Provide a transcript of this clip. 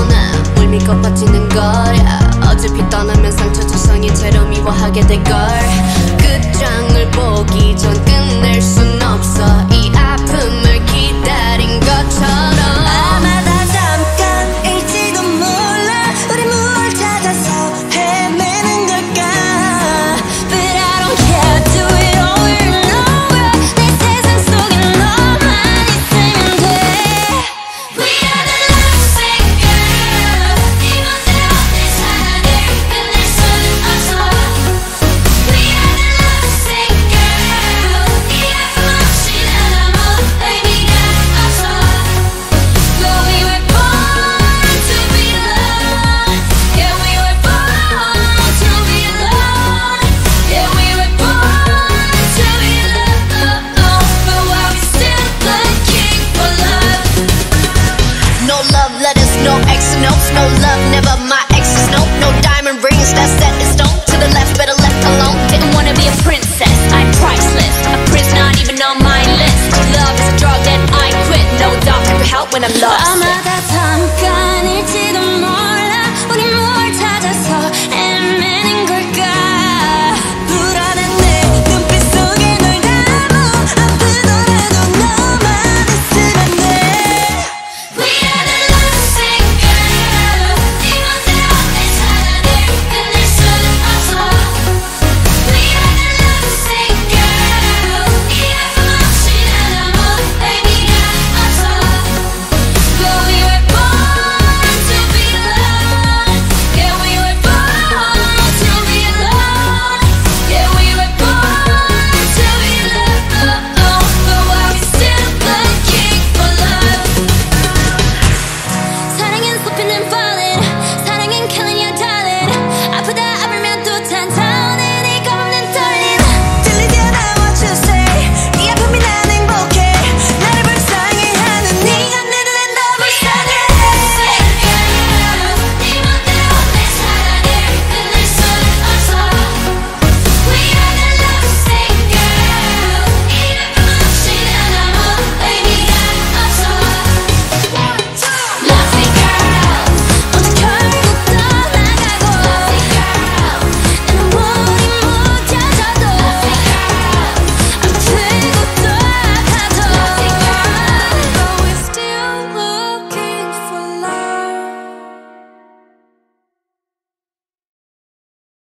너나 울미고 퍼지는 거야. 어차피 떠나면 상처 조성이 죄로 미워하게 될걸. 끝장을 그 보기 전 when I'm lost.